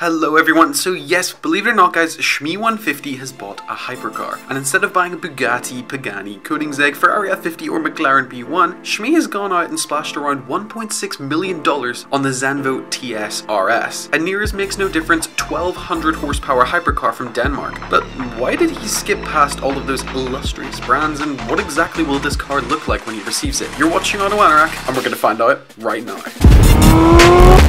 Hello everyone, so yes, believe it or not guys, Shmee150 has bought a hypercar, and instead of buying a Bugatti, Pagani, Koenigsegg, Ferrari F50 or McLaren P1, Shmee has gone out and splashed around $1.6 million on the Zenvo TS RS, a near makes no difference 1200 horsepower hypercar from Denmark. But why did he skip past all of those illustrious brands, and what exactly will this car look like when he receives it? You're watching Auto Anorak, and we're going to find out right now.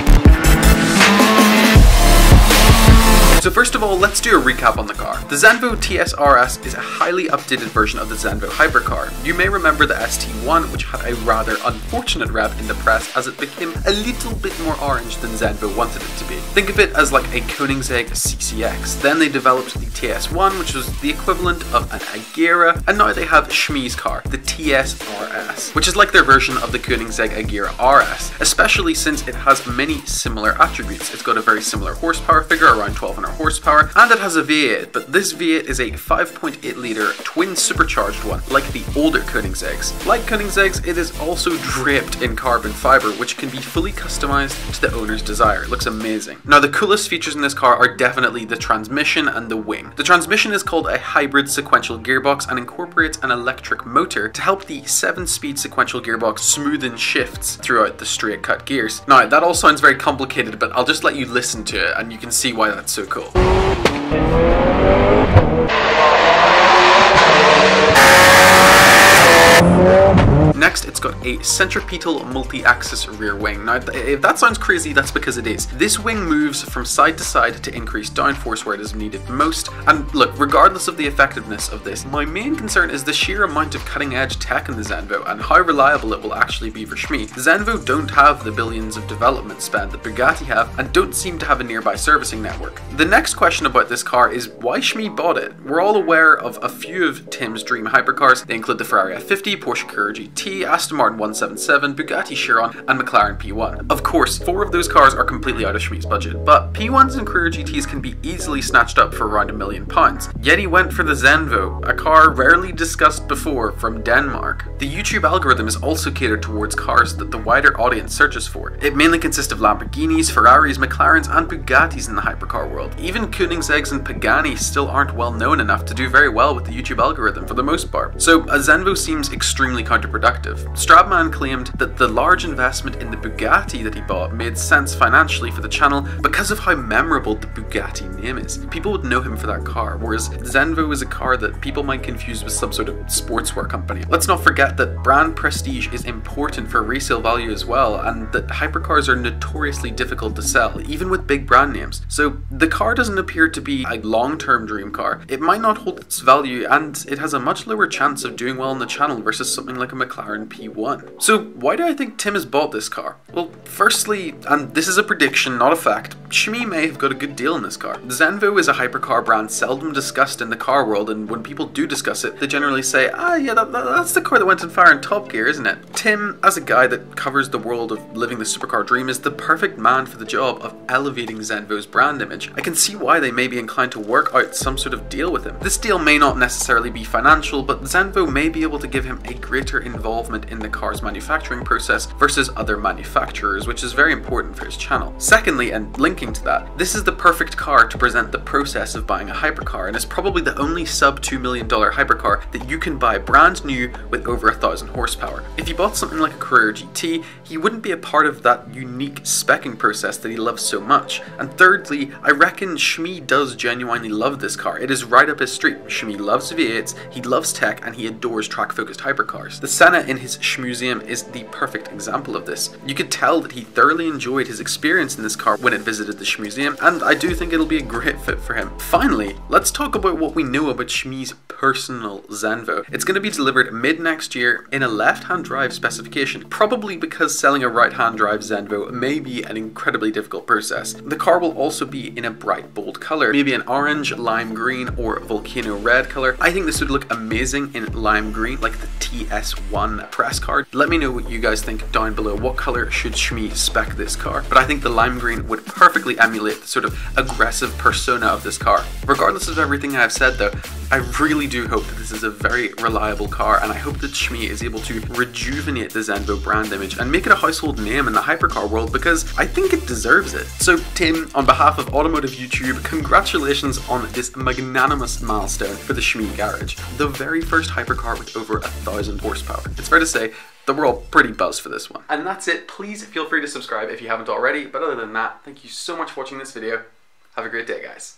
So first of all, let's do a recap on the car. The Zenvo TSRS is a highly updated version of the Zenvo hypercar. You may remember the ST1, which had a rather unfortunate rep in the press as it became a little bit more orange than Zenvo wanted it to be. Think of it as like a Koenigsegg CCX. Then they developed the TS1, which was the equivalent of an Agera, and now they have Shmee's car, the TSRS, which is like their version of the Koenigsegg Agera RS, especially since it has many similar attributes. It's got a very similar horsepower figure, around 1200 horsepower, and it has a V8, but this V8 is a 5.8 litre twin supercharged one, like the older Koenigsegg's. Like Koenigsegg's, it is also draped in carbon fibre, which can be fully customised to the owner's desire. It looks amazing. Now, the coolest features in this car are definitely the transmission and the wing. The transmission is called a hybrid sequential gearbox and incorporates an electric motor to help the 7-speed sequential gearbox smoothen shifts throughout the straight cut gears. Now, that all sounds very complicated, but I'll just let you listen to it and you can see why that's so cool cool. Next, it's got a centripetal multi-axis rear wing. Now, if that sounds crazy, that's because it is. This wing moves from side to side to increase downforce where it is needed most. And look, regardless of the effectiveness of this, my main concern is the sheer amount of cutting-edge tech in the Zenvo and how reliable it will actually be for Shmee. The Zenvo don't have the billions of development spend that Bugatti have and don't seem to have a nearby servicing network. The next question about this car is why Shmee bought it. We're all aware of a few of Tim's dream hypercars. They include the Ferrari F50, Porsche Carrera GT, Aston Martin 177, Bugatti Chiron, and McLaren P1. Of course, four of those cars are completely out of Shmee's budget, but P1s and Carrera GTs can be easily snatched up for around a million pounds. Yet he went for the Zenvo, a car rarely discussed before from Denmark. The YouTube algorithm is also catered towards cars that the wider audience searches for. It mainly consists of Lamborghinis, Ferraris, McLarens, and Bugattis in the hypercar world. Even Koenigsegg's and Pagani still aren't well known enough to do very well with the YouTube algorithm for the most part. So a Zenvo seems extremely counterproductive Stradman claimed that the large investment in the Bugatti that he bought made sense financially for the channel because of how memorable the Bugatti name is. People would know him for that car, whereas Zenvo is a car that people might confuse with some sort of sportswear company. Let's not forget that brand prestige is important for resale value as well, and that hypercars are notoriously difficult to sell, even with big brand names. So the car doesn't appear to be a long-term dream car. It might not hold its value, and it has a much lower chance of doing well on the channel versus something like a McLaren McLaren P1. So why do I think Tim has bought this car? Well, firstly, and this is a prediction, not a fact, Shmee may have got a good deal in this car. The Zenvo is a hypercar brand seldom discussed in the car world, and when people do discuss it, they generally say, ah, yeah, that, that, that's the car that went on fire in Top Gear, isn't it? Tim, as a guy that covers the world of living the supercar dream, is the perfect man for the job of elevating Zenvo's brand image. I can see why they may be inclined to work out some sort of deal with him. This deal may not necessarily be financial, but Zanvo may be able to give him a greater involvement involvement in the car's manufacturing process versus other manufacturers, which is very important for his channel. Secondly, and linking to that, this is the perfect car to present the process of buying a hypercar, and it's probably the only sub $2 million hypercar that you can buy brand new with over a thousand horsepower. If you bought something like a Carrera GT, he wouldn't be a part of that unique specking process that he loves so much. And thirdly, I reckon Shmee does genuinely love this car. It is right up his street. Shmee loves V8s, he loves tech, and he adores track-focused hypercars. The Senna in his Shmuseum is the perfect example of this. You could tell that he thoroughly enjoyed his experience in this car when it visited the Shmuseum, and I do think it'll be a great fit for him. Finally, let's talk about what we know about Shmee's personal Zenvo. It's going to be delivered mid next year in a left-hand drive specification, probably because selling a right-hand drive Zenvo may be an incredibly difficult process. The car will also be in a bright bold color, maybe an orange, lime green, or volcano red color. I think this would look amazing in lime green, like the TS1 press card. Let me know what you guys think down below. What color should Shmee spec this car? But I think the lime green would perfectly emulate the sort of aggressive persona of this car. Regardless of everything I've said though, I really do hope that this is a very reliable car and I hope that Shmee is able to rejuvenate the Zenvo brand image and make it a household name in the hypercar world because I think it deserves it. So Tim, on behalf of Automotive YouTube, congratulations on this magnanimous milestone for the Shmee Garage, the very first hypercar with over a thousand horsepower. It's fair to say that we're all pretty buzzed for this one. And that's it. Please feel free to subscribe if you haven't already. But other than that, thank you so much for watching this video. Have a great day, guys.